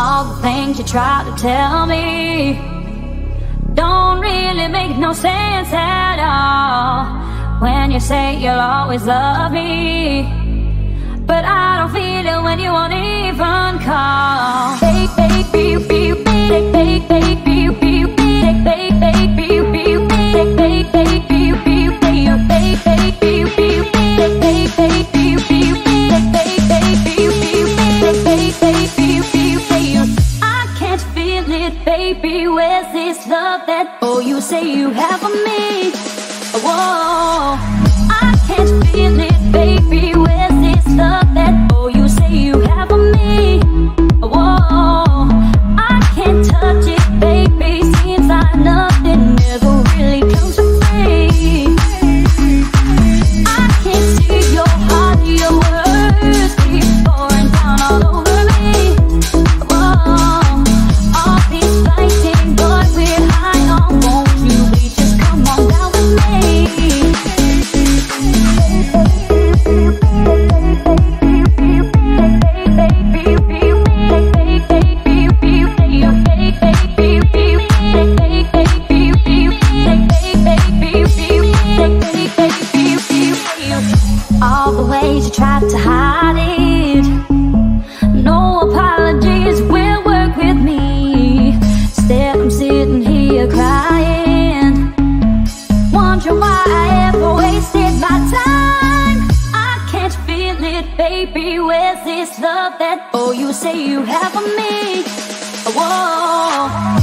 All the things you try to tell me don't really make no sense at all. When you say you'll always love me, but I don't feel it when you won't even call. Baby, baby, baby, baby, baby, that oh you say you have for me? Whoa, oh, All the ways you tried to hide it. No apologies will work with me. Instead, I'm sitting here crying. Wondering why I ever wasted my time. I can't feel it, baby. Where's this love that oh you say you have for me? Whoa.